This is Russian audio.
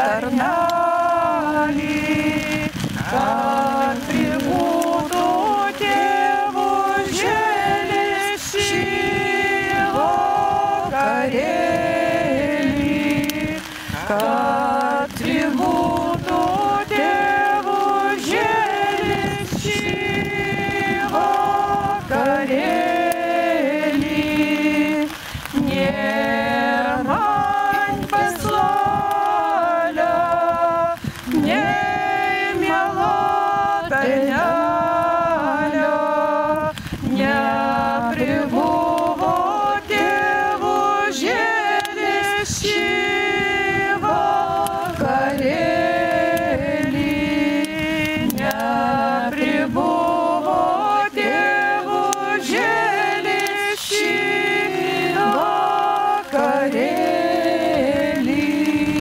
Тарнали. ля-ля-ля, не прибудет.